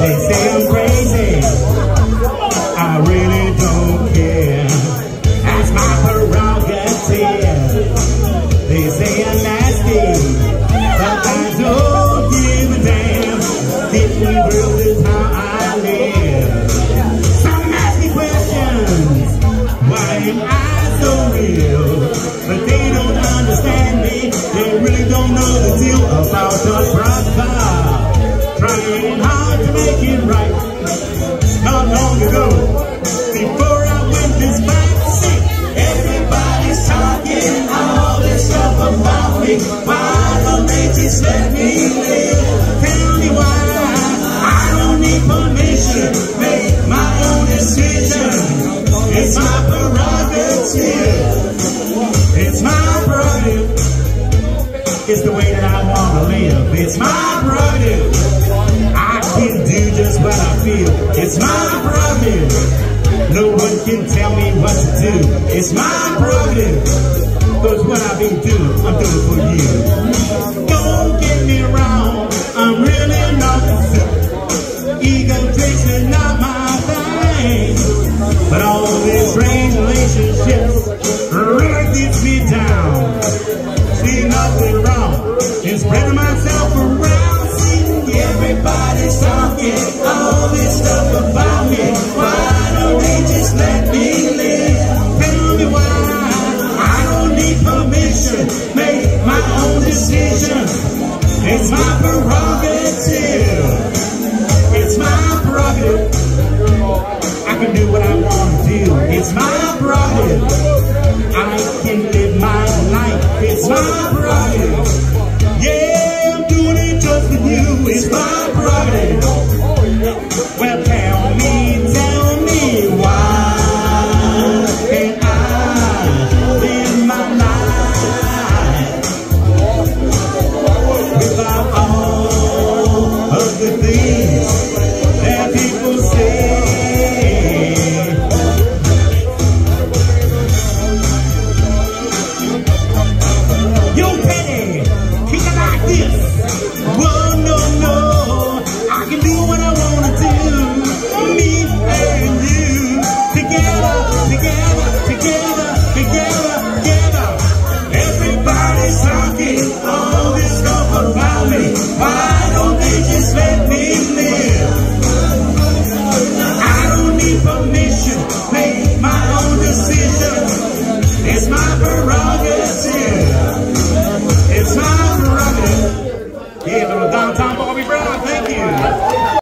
They say I'm crazy. I really don't care. That's my prerogative. They say I'm nasty, but I don't give a damn. Different world is how I live. Some me questions. Why am I so real? Just let me live? I don't need permission. Make my own decision. It's my prerogative. It's my prerogative. It's the way that I want to live. It's my prerogative. I can do just what I feel. It's my prerogative. No one can tell me what to do. It's my prerogative. Cause what I've been doing, I'm doing for you. Don't get me wrong, I'm really not Ego is not my thing. But all these strange relationships really gets me down. See nothing wrong in spreading myself around. See everybody's talking all this stuff about me. Why don't they It's my